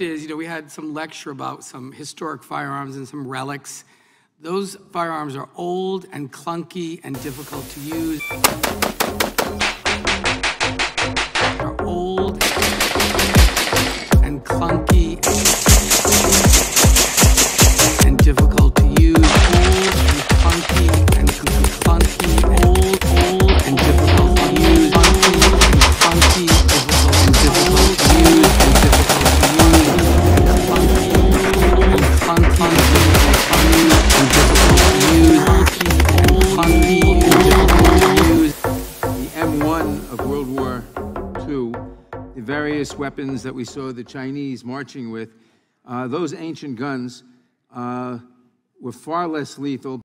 is, you know, we had some lecture about some historic firearms and some relics. Those firearms are old and clunky and difficult to use. They're old and clunky M1 of World War II, the various weapons that we saw the Chinese marching with, uh, those ancient guns uh, were far less lethal.